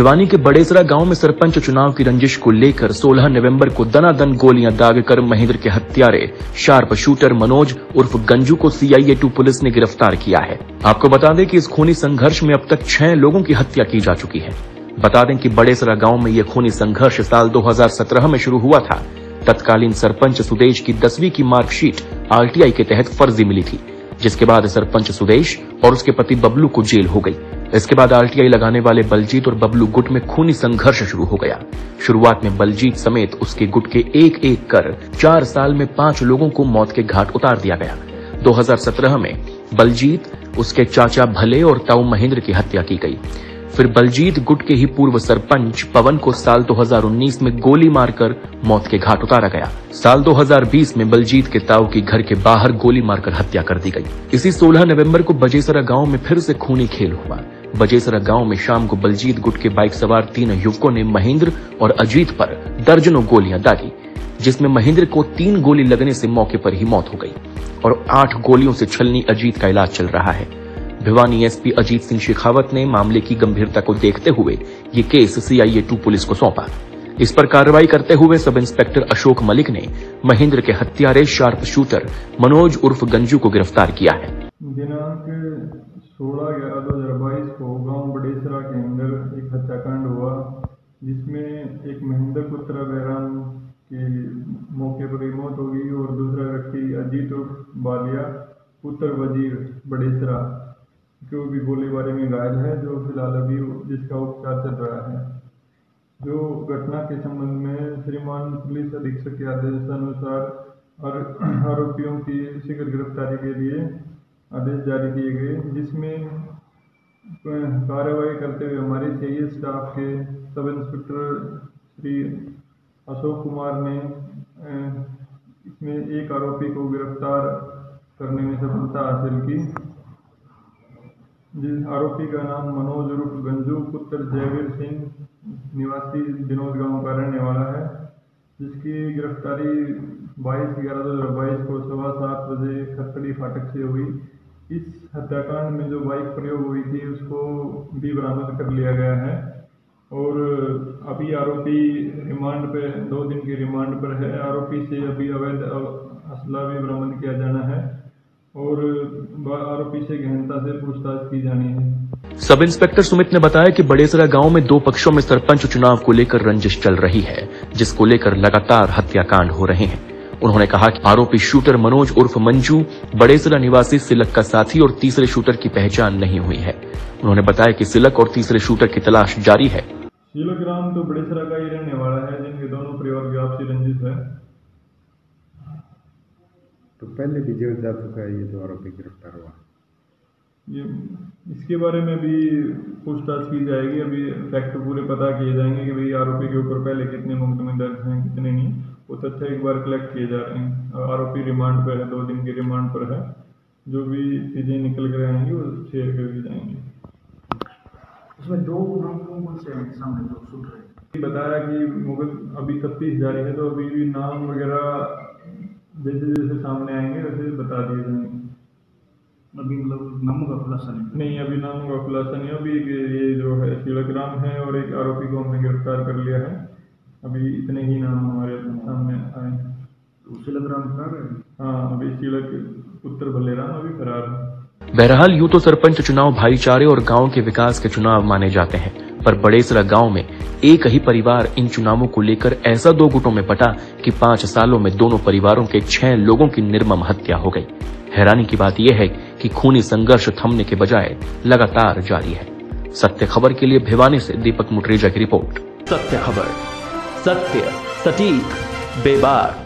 भिवानी के बड़ेसरा गाँव में सरपंच चुनाव की रंजिश को लेकर 16 नवंबर को दनादन गोलियाँ दागकर महेंद्र के हत्यारे, शार्प शूटर मनोज उर्फ़ गंजू को सीआईए टू पुलिस ने गिरफ़्तार किया है। आपको बता दें कि इस खूनी संघर्ष में अब तक छह लोगों की हत्या की जा चुकी है। बता दें कि बड़ेसरा गाँव में यह खूनी संघर्ष साल 2017 में शुरू हुआ था। तत्कालीन सरपंच सुदेश की दसवीं की मार्कशीट आरटीआई के तहत फर्जी मिली थी, जिसके बाद सरपंच सुदेश और उसके पति बबलू को जेल हो गई। इसके बाद आरटीआई लगाने वाले बलजीत और बबलू गुट में खूनी संघर्ष शुरू हो गया। शुरुआत में बलजीत समेत उसके गुट के एक एक कर चार साल में पाँच लोगों को मौत के घाट उतार दिया गया। 2017 में बलजीत, उसके चाचा भले और ताऊ महेंद्र की हत्या की गई। फिर बलजीत गुट के ही पूर्व सरपंच पवन को साल 2019 में गोली मारकर मौत के घाट उतारा गया। साल 2020 में बलजीत के ताऊ की घर के बाहर गोली मारकर हत्या कर दी गई। इसी 16 नवंबर को बजेसरा गाँव में फिर से खूनी खेल हुआ। बजेसरा गाँव में शाम को बलजीत गुट के बाइक सवार तीन युवकों ने महेंद्र और अजीत पर दर्जनों गोलियाँ दागी, जिसमें महेंद्र को तीन गोली लगने से मौके पर ही मौत हो गई और आठ गोलियों से छलनी अजीत का इलाज चल रहा है। भिवानी एसपी अजीत सिंह शेखावत ने मामले की गंभीरता को देखते हुए ये केस सीआईए टू पुलिस को सौंपा। इस पर कार्रवाई करते हुए सब इंस्पेक्टर अशोक मलिक ने महेंद्र के हत्यारे शार्प शूटर मनोज उर्फ़ गंजू को गिरफ़्तार किया है। दिनांक 16 ग्यारह दो हज़ार बाईस को गाँव बड़ेसरा के अंदर एक हत्याकांड हुआ, जिसमें एक महेंद्र पुत्र बैराम की मौके पर ही मौत हो गई और दूसरा व्यक्ति अजीत बालिया, पुत्र वज़ीर बड़ेसरा, जो भी गोलीबारी में घायल है, जो फ़िलहाल अभी जिसका उपचार चल रहा है। जो घटना के संबंध में श्रीमान पुलिस अधीक्षक के आदेशानुसार आरोपियों की शीघ्र गिरफ्तारी के लिए आदेश जारी किए गए, जिसमें कार्रवाई करते हुए हमारे चाहिए स्टाफ के सब इंस्पेक्टर श्री अशोक कुमार ने इसमें एक आरोपी को गिरफ़्तार करने में सफलता हासिल की। जिस आरोपी का नाम मनोज रूप गंजू पुत्र जयवीर सिंह निवासी विनोद गाँव का रहने वाला है, जिसकी गिरफ्तारी 22 ग्यारह दो हज़ार बाईस को सुबह सात बजे खतड़ी फाटक से हुई। इस हत्याकांड में जो बाइक प्रयोग हुई थी, उसको भी बरामद कर लिया गया है। और अभी आरोपी रिमांड पे, दो दिन की रिमांड पर है। आरोपी से अभी अवैध असला भी बरामद किया जाना है। और आरोपी से गहनता से पूछताछ की जानी है। सब इंस्पेक्टर सुमित ने बताया कि बड़ेसरा गाँव में दो पक्षों में सरपंच चुनाव को लेकर रंजिश चल रही है, जिसको लेकर लगातार हत्याकांड हो रहे हैं। उन्होंने कहा कि आरोपी शूटर मनोज उर्फ़ मंजू बड़ेसरा निवासी सिलक का साथी और तीसरे शूटर की पहचान नहीं हुई है। उन्होंने बताया कि सिलक और तीसरे शूटर की तलाश जारी है। सिलक राम तो बड़ेसरा का ही रहने वाला है जिनके दोनों परिवार की आपसी रंजिश है। तो पहले भी जेल जा चुका है ये जो आरोपी गिरफ़्तार हुआ। ये इसके बारे में भी पूछताछ की जाएगी। अभी फैक्ट पूरे पता किए जाएँगे कि भाई आरोपी के ऊपर पहले कितने मुकदमे दर्ज हैं कितने नहीं। वो तथ्य एक बार कलेक्ट किए जा रहे हैं। आरोपी रिमांड पर है दो दिन की रिमांड पर है। जो भी चीज़ें निकल कर आएँगी वो शेयर कर दी जाएँगी। उसमें दो नाम कौन से हैं सामने जो सुन रहे बताया कि मुगल अभी तफ्तीश जारी है तो अभी भी नाम वगैरह जैसे जैसे सामने आएँगे वैसे बता दिए जाएँगे। अभी मतलब नामों का खुलासा नहीं नहीं अभी नामों का खुलासा नहीं अभी ये जो है शिलग्राम है और एक आरोपी को हमने गिरफ़्तार कर लिया है। अभी इतने ही नाम सामने आए तो शिलग्राम फरार है हाँ अभी शिलक पुत्र बलेराम अभी फरार है बहरहाल यूँ तो सरपंच चुनाव भाईचारे और गाँव के विकास के चुनाव माने जाते हैं पर बड़ेसरा गाँव में एक ही परिवार इन चुनावों को लेकर ऐसा दो गुटों में पटा कि पाँच सालों में दोनों परिवारों के छह लोगों की निर्मम हत्या हो गई। हैरानी की बात यह है कि खूनी संघर्ष थमने के बजाय लगातार जारी है। सत्य खबर के लिए भिवानी से दीपक मुटरेजा की रिपोर्ट। सत्य खबर सत्य सटीक। Be back.